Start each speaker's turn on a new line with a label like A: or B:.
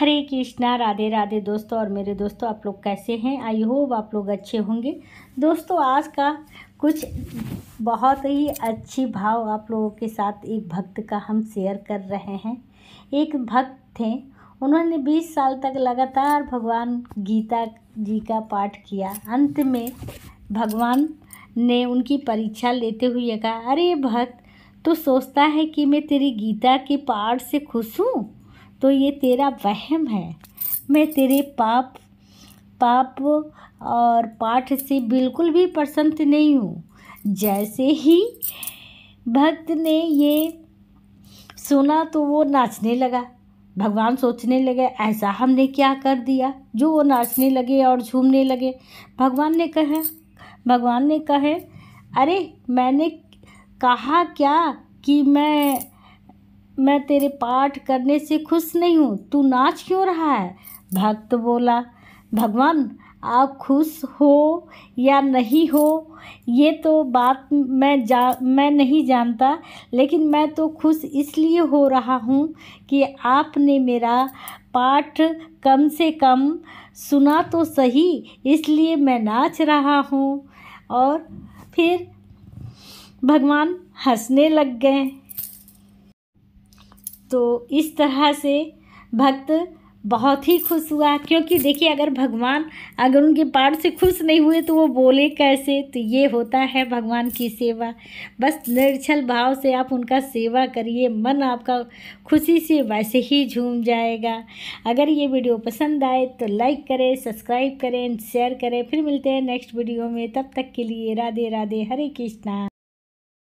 A: हरे कृष्णा, राधे राधे दोस्तों और मेरे दोस्तों, आप लोग कैसे हैं? आई होप आप लोग अच्छे होंगे। दोस्तों, आज का कुछ बहुत ही अच्छी भाव आप लोगों के साथ एक भक्त का हम शेयर कर रहे हैं। एक भक्त थे। उन्होंने 20 साल तक लगातार भगवान गीता जी का पाठ किया। अंत में भगवान ने उनकी परीक्षा लेते हुए कहा, अरे भक्त तो सोचता है कि मैं तेरी गीता के पाठ से खुश हूँ? तो ये तेरा वहम है। मैं तेरे पाप पाप और पाठ से बिल्कुल भी प्रसन्न नहीं हूँ। जैसे ही भक्त ने ये सुना तो वो नाचने लगा। भगवान सोचने लगे, ऐसा हमने क्या कर दिया? जो वो नाचने लगे और झूमने लगे। भगवान ने कहा, भगवान ने कहे, अरे, मैंने कहा क्या कि मैं मैं तेरे पाठ करने से खुश नहीं हूँ। तू नाच क्यों रहा है? भक्त बोला, भगवान, आप खुश हो या नहीं हो, ये तो बात मैं जा, मैं नहीं जानता, लेकिन मैं तो खुश इसलिए हो रहा हूँ कि आपने मेरा पाठ कम से कम सुना तो सही, इसलिए मैं नाच रहा हूँ। और फिर भगवान हंसने लग गए। तो इस तरह से भक्त बहुत ही खुश हुआ, क्योंकि देखिए, अगर भगवान अगर उनके पाठ से खुश नहीं हुए तो वो बोले कैसे? तो ये होता है भगवान की सेवा। बस निर्छल भाव से आप उनका सेवा करिए, मन आपका खुशी से वैसे ही झूम जाएगा। अगर ये वीडियो पसंद आए तो लाइक करें, सब्सक्राइब करें शेयर करें। फिर मिलते हैं नेक्स्ट वीडियो में। तब तक के लिए राधे राधे, हरे कृष्णा।